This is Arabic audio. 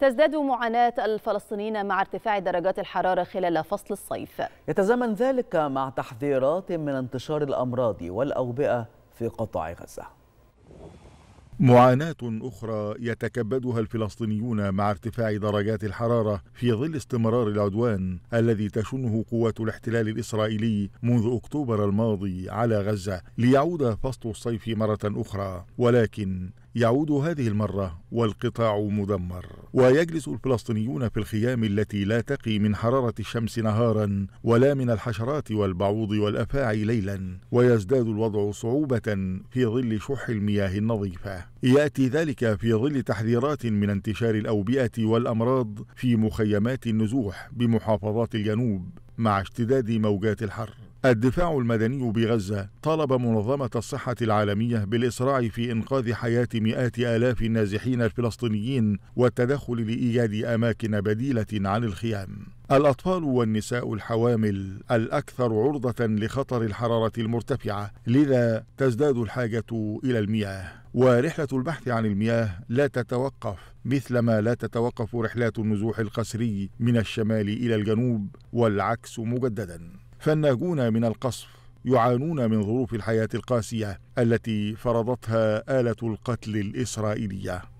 تزداد معاناة الفلسطينيين مع ارتفاع درجات الحرارة خلال فصل الصيف. يتزامن ذلك مع تحذيرات من انتشار الأمراض والأوبئة في قطاع غزة. معاناة أخرى يتكبدها الفلسطينيون مع ارتفاع درجات الحرارة في ظل استمرار العدوان الذي تشنه قوات الاحتلال الإسرائيلي منذ أكتوبر الماضي على غزة ليعود فصل الصيف مرة أخرى. ولكن يعود هذه المرة والقطاع مدمر. ويجلس الفلسطينيون في الخيام التي لا تقي من حرارة الشمس نهارا ولا من الحشرات والبعوض والأفاعي ليلا ويزداد الوضع صعوبة في ظل شح المياه النظيفة. يأتي ذلك في ظل تحذيرات من انتشار الأوبئة والأمراض في مخيمات النزوح بمحافظات الجنوب مع اشتداد موجات الحر. الدفاع المدني بغزة طالب منظمة الصحة العالمية بالإسراع في إنقاذ حياة مئات آلاف النازحين الفلسطينيين والتدخل لإيجاد أماكن بديلة عن الخيام. الأطفال والنساء الحوامل الأكثر عرضة لخطر الحرارة المرتفعة، لذا تزداد الحاجة إلى المياه. ورحلة البحث عن المياه لا تتوقف مثلما لا تتوقف رحلات النزوح القسري من الشمال إلى الجنوب والعكس مجددا. فالناجون من القصف يعانون من ظروف الحياة القاسية التي فرضتها آلة القتل الإسرائيلية.